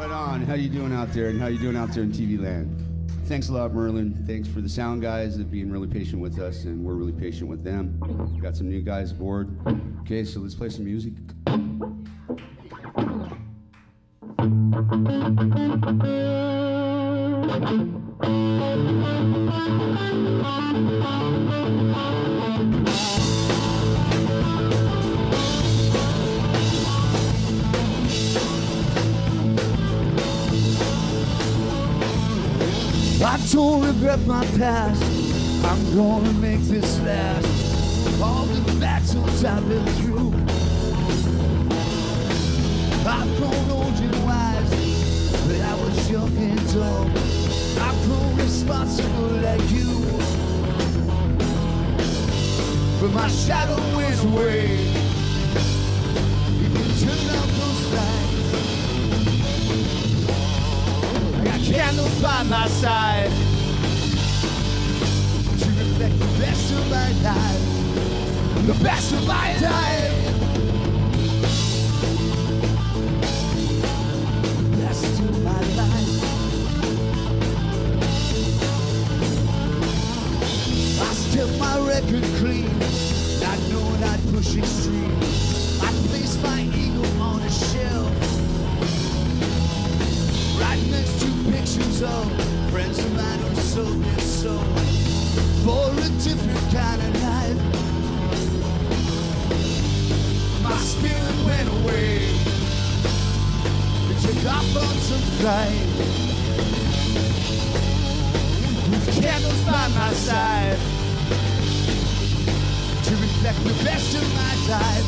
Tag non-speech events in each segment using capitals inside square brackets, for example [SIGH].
Right on. How you doing out there, and how you doing out there in TV land? Thanks a lot, Merlin. Thanks for the sound guys of being really patient with us, and we're really patient with them. Got some new guys aboard. Okay, so let's play some music. Don't regret my past. I'm gonna make this last. All the battles I've been through. I've grown old and wise, but I was young and dumb. I've grown responsible like you. But my shadow went away. If you turn out candles by my side to reflect the best of my life, the best of my life. Best of my life. I stepped my record clean, not knowing I'd push extreme. I placed my to of friends of mine who sold their soul for a different kind of life. My spirit went away and took off on some flight. With candles by my side to reflect the best of my life,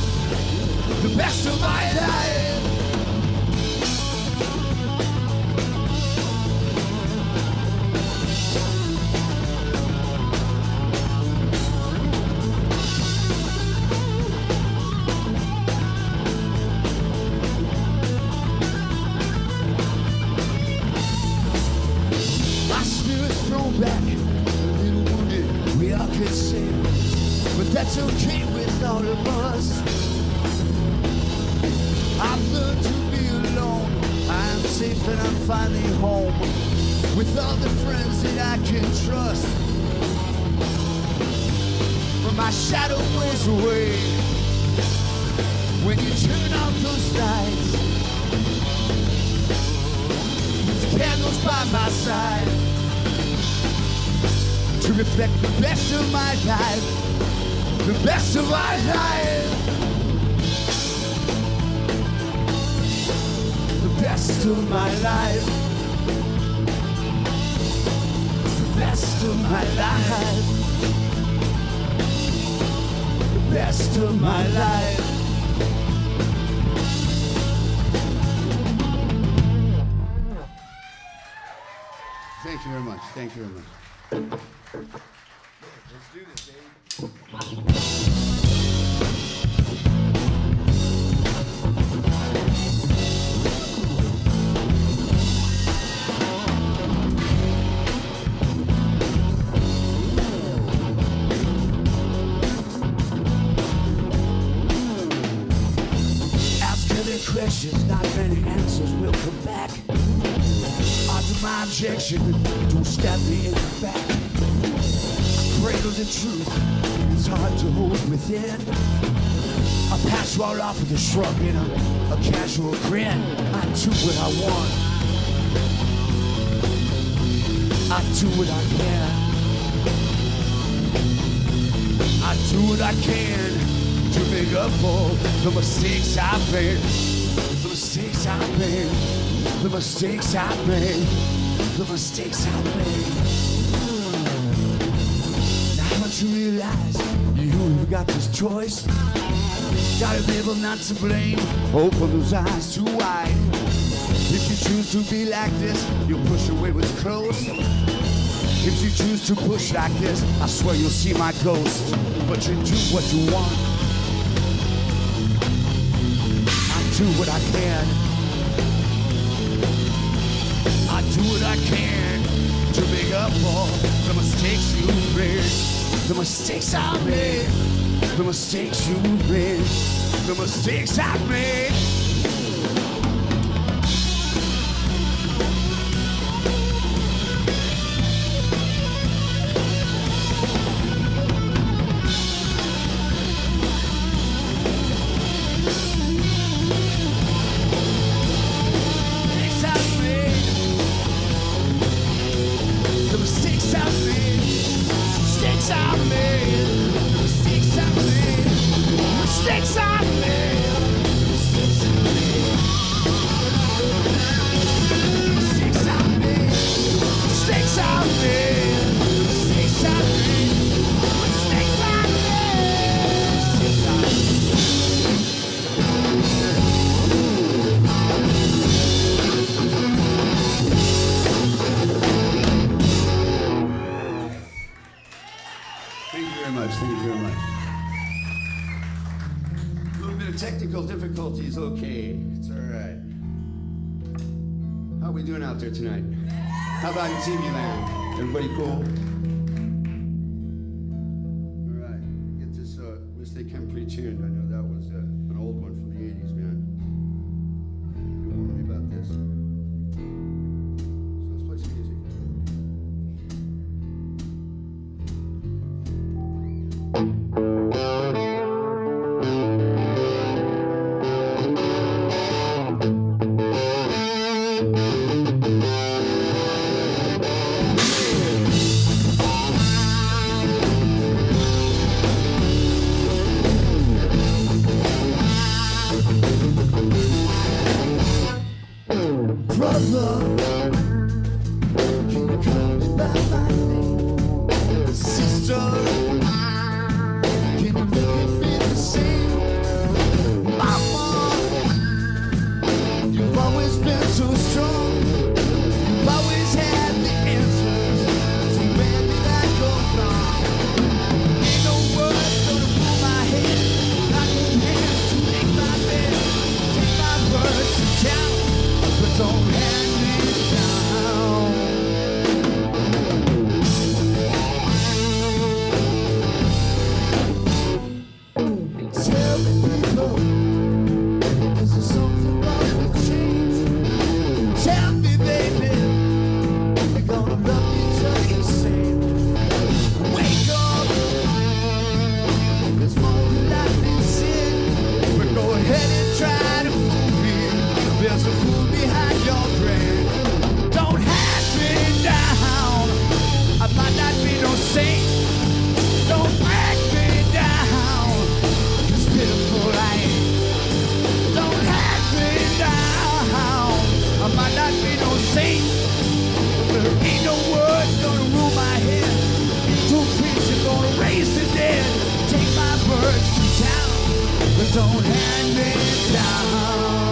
the best of my life. Thank you very much. Thank you very much. Let's do this, Dave. Objection, don't stab me in the back. Cradle the truth, it's hard to hold within. I pass right off with a shrug and a, a casual grin. I do what I want. I do what I can. I do what I can to make up for the mistakes I've made. The mistakes I've made. The mistakes I've made. The mistakes I've made. Now that you realize you've got this choice, gotta be able not to blame. Open those eyes too wide. If you choose to be like this, you'll push away what's close. If you choose to push like this, I swear you'll see my ghost. But you do what you want. I do what I can. Do what I can to make up for the mistakes you made. The mistakes I made. The mistakes you made. The mistakes I made. No words gonna rule my head. Two preacher gonna raise the dead. Take my birds to town, but don't hand me down.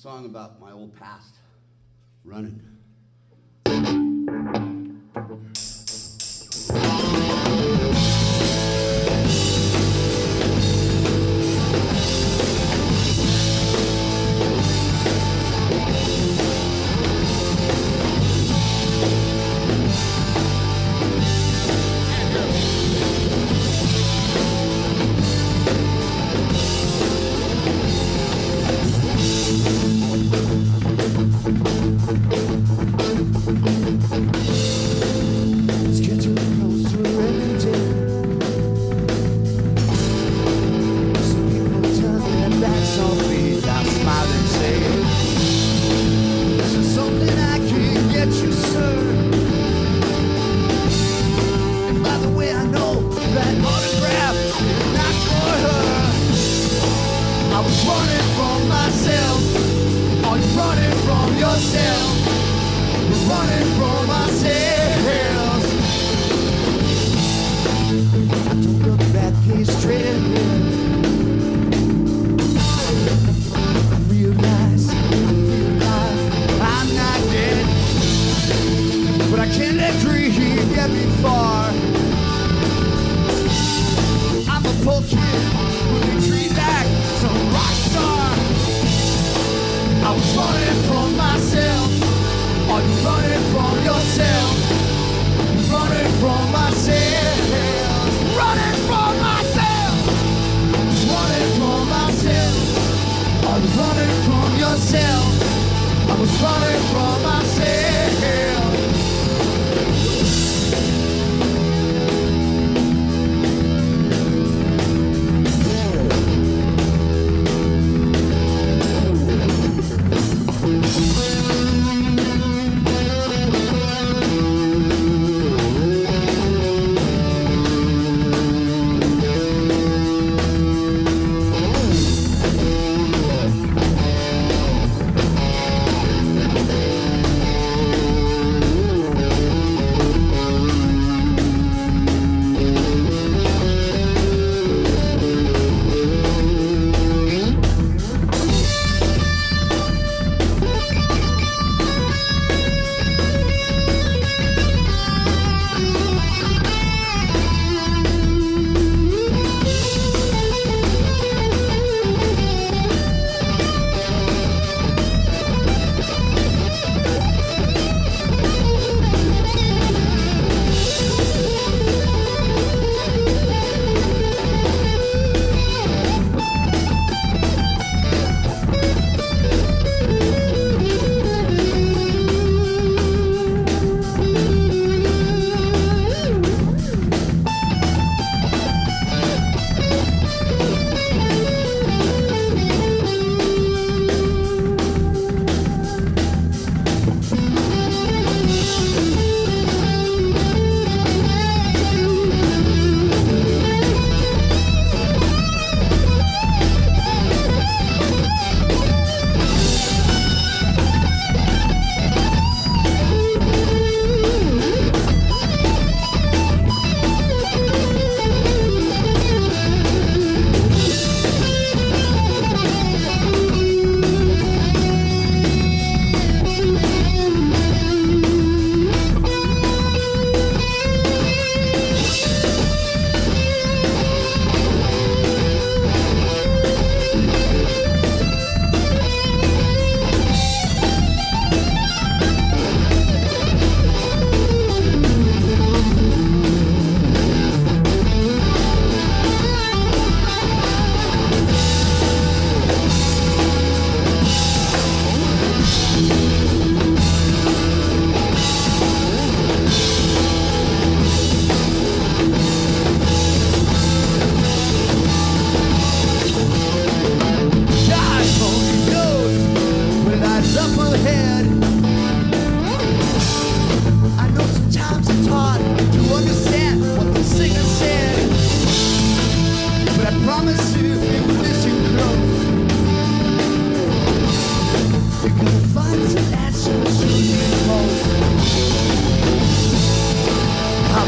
song about my old past, running.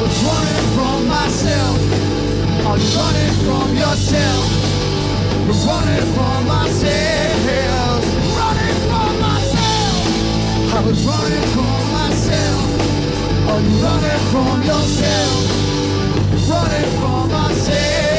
was running from myself. Are you running from yourself. Running from myself. Running from myself. I was running from myself. Are you running from yourself. Running from myself.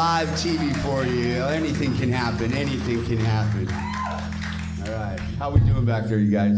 Live TV for you. Anything can happen. Anything can happen. All right. How we doing back there, you guys?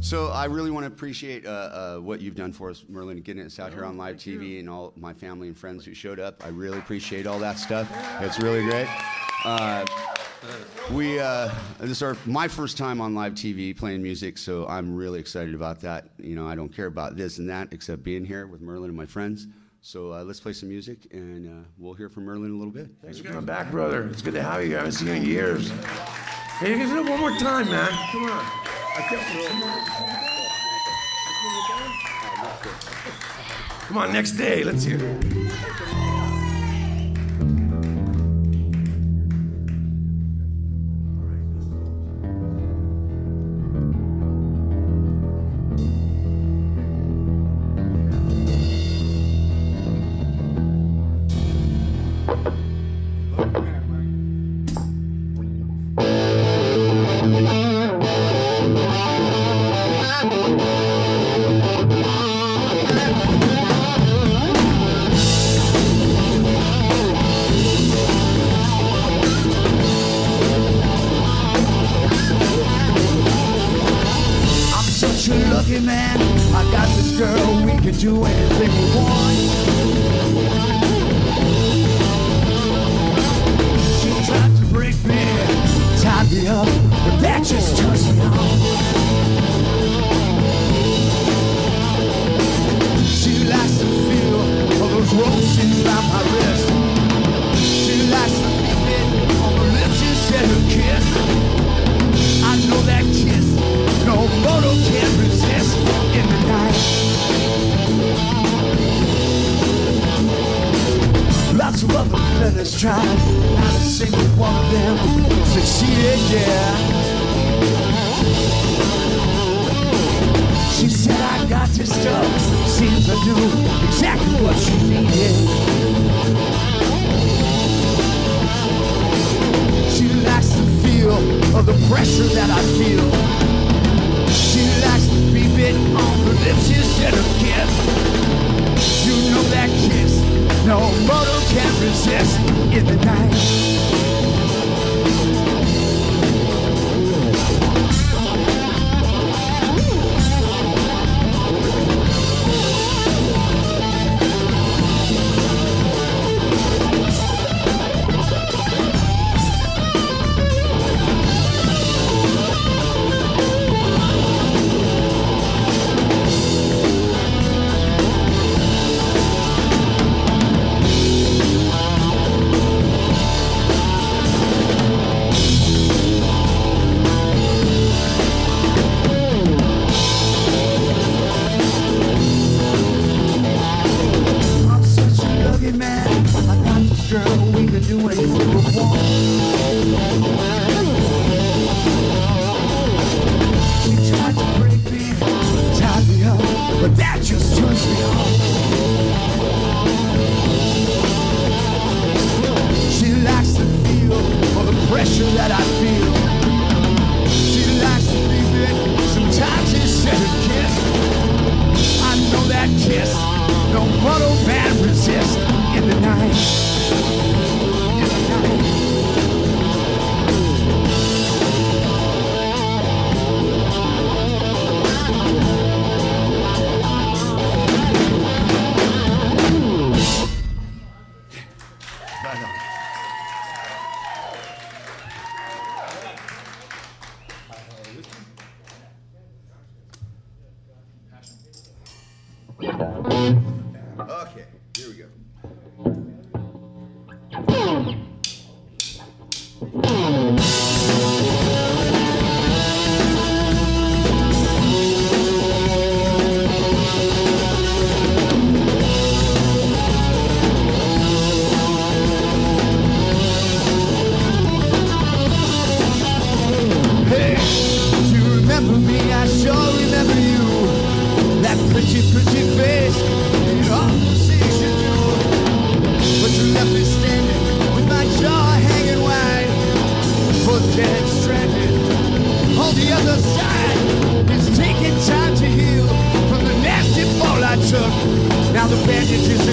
So I really want to appreciate uh, uh, what you've done for us, Merlin, getting us out here on live TV and all my family and friends who showed up. I really appreciate all that stuff. It's really great. Uh, we uh, this is our, my first time on live TV playing music, so I'm really excited about that. You know, I don't care about this and that except being here with Merlin and my friends. So uh, let's play some music, and uh, we'll hear from Merlin in a little bit. Thanks for coming back, brother. It's good to have you. I haven't seen you in years. Hey, you guys do it one more time, man. Come on. I can't. Come on, next day. Let's hear it. Ropes around my wrist.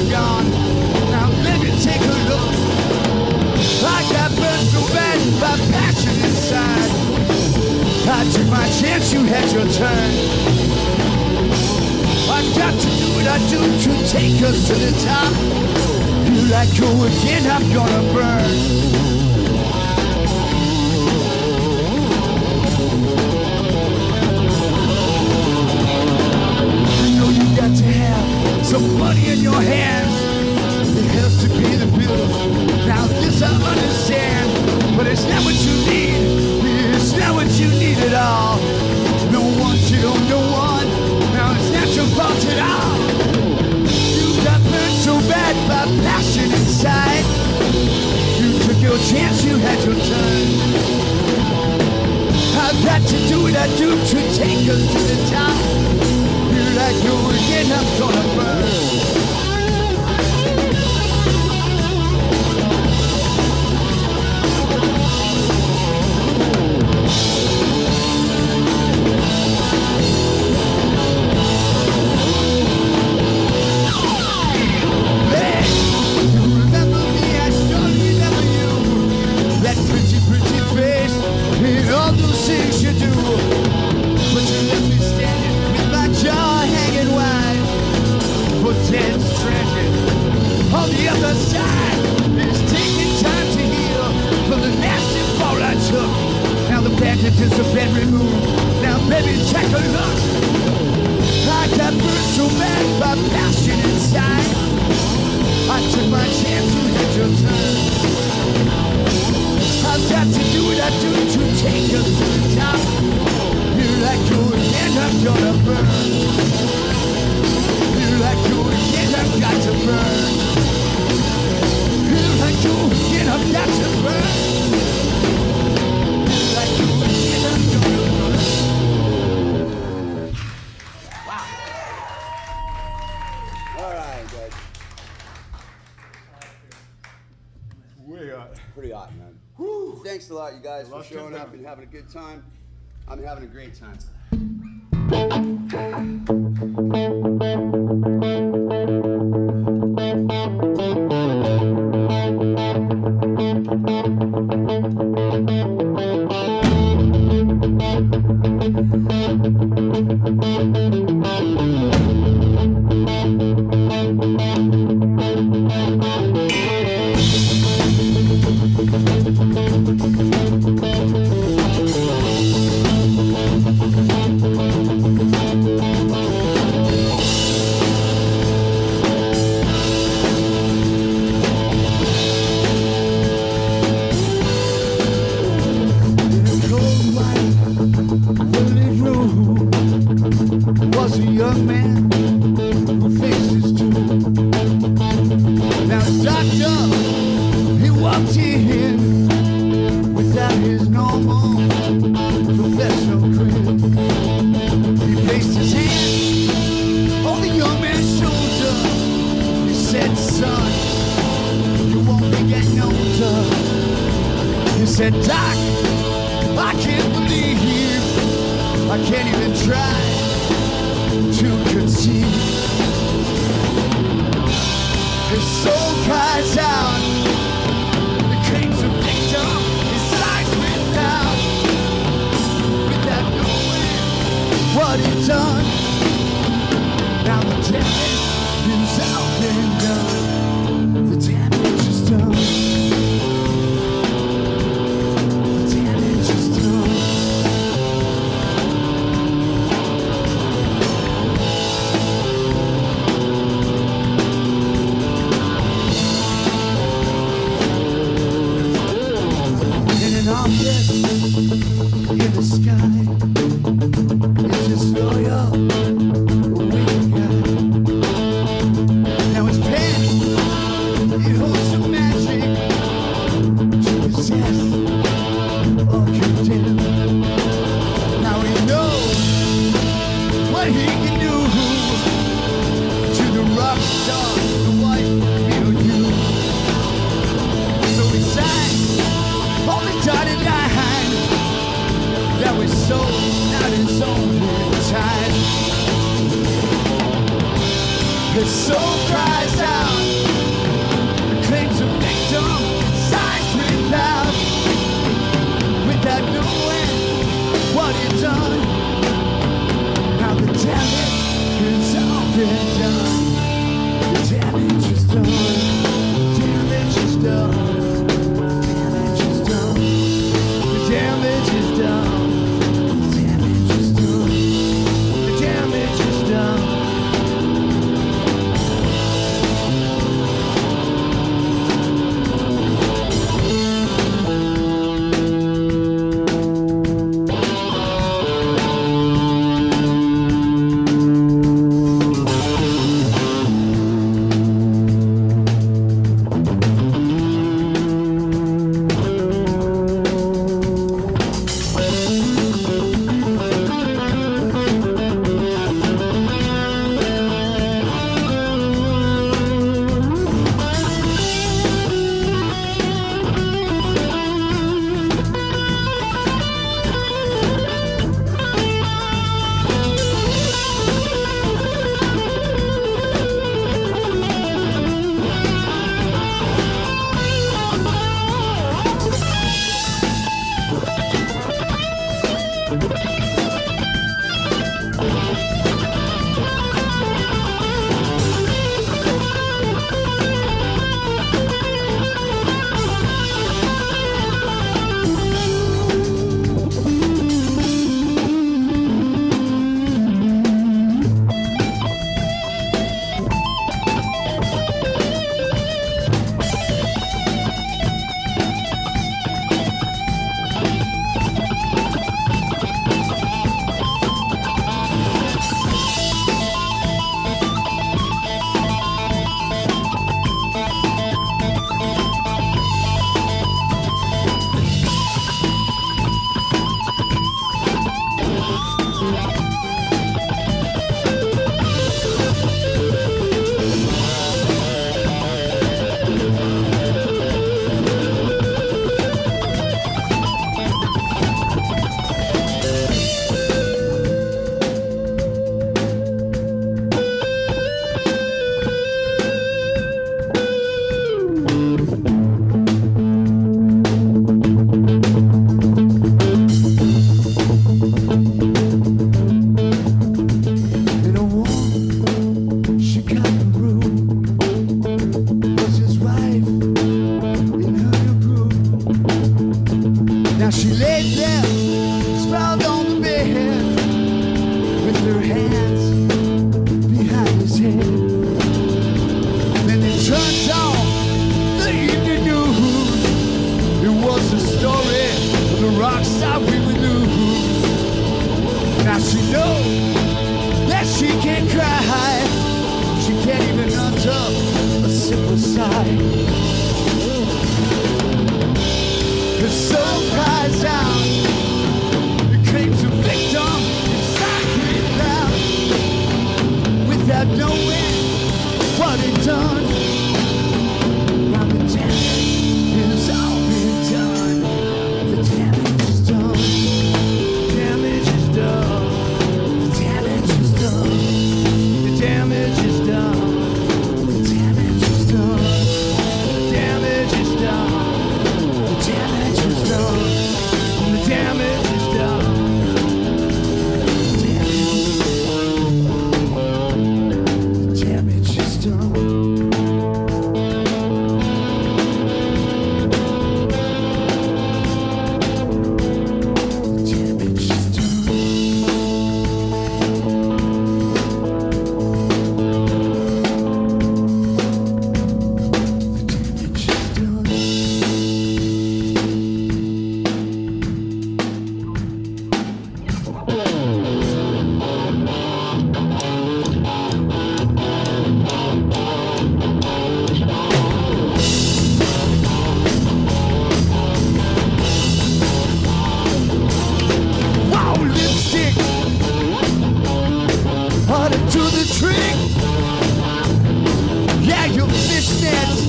Now let me take a look. I got burned so bad by passion inside. I took my chance, you had your turn. I've got to do what I do to take us to the top. You let go again, I'm gonna burn. Some money in your hands. It helps to pay the bills. Now this I understand, but it's not what you need. It's not what you need at all. No one you don't know one. Now it's not your fault at all. You got burned so bad by passion inside. You took your chance, you had your turn. I've got to do what I do to take us to the top. Go again, I'm gonna burn. Now the bandage is a been removed. Now baby, take a look. I got burned so bad by passion inside. I took my chance, you had your turn. I've got to do what I do to take us to the top. Here I go again, I'm gonna burn. Here I go again, I've got to burn. Here I go again, I've got to burn. Thanks a lot, you guys, for showing up and having a good time. I'm having a great time. [LAUGHS] That was so not its own time. His soul cries out. I Harder to the trick. Yeah, your fishnets.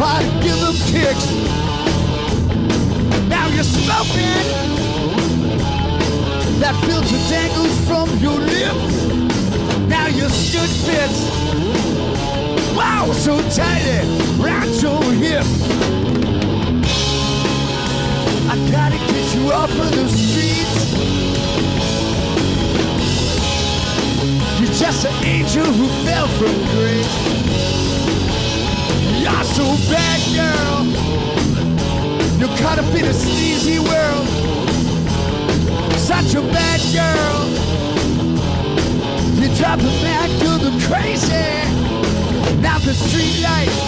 I give them kicks. Now you're smoking. That filter dangles from your lips. Now your skin fits. Wow, so tight round your hips. I gotta get you off of the streets. Just an angel who fell from grace. You're so bad, girl. You're caught up in a sleazy world. Such a bad girl. You drive a back to the crazy. Now the street lights.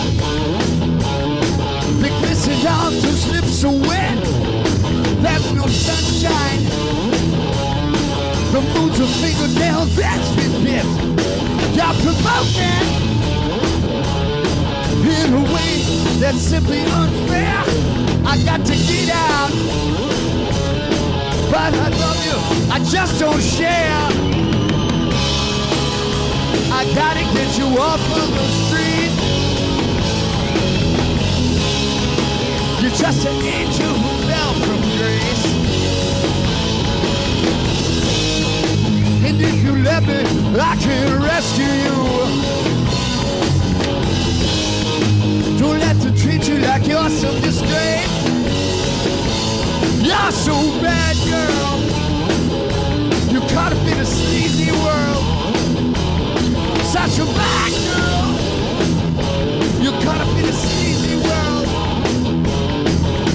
They glisten on those slips away. There's no sunshine. The moon's a fingernail that's bit. You're provoking in a way that's simply unfair. I got to get out, but I love you. I just don't share. I gotta get you off of the street. You're just an angel who fell from grace. And if you let me, I can rescue you. Don't let them treat you like you're some disgrace. You're so bad, girl. You're caught up in a sleazy world. Such a bad girl. You're caught up in a sleazy world.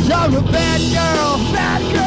You're a bad girl, bad girl.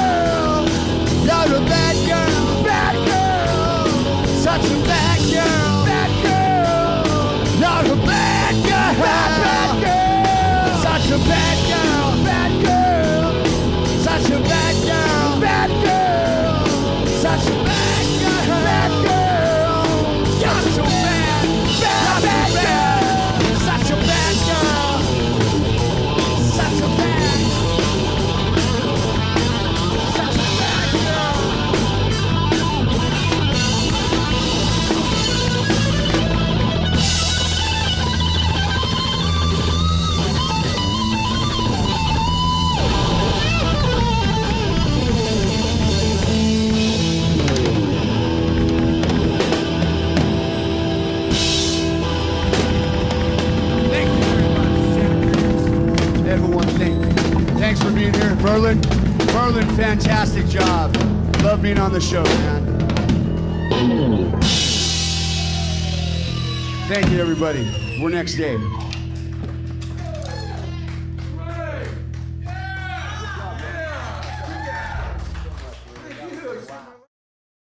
Merlin, Merlin, fantastic job. Love being on the show, man. Thank you, everybody. We're next day.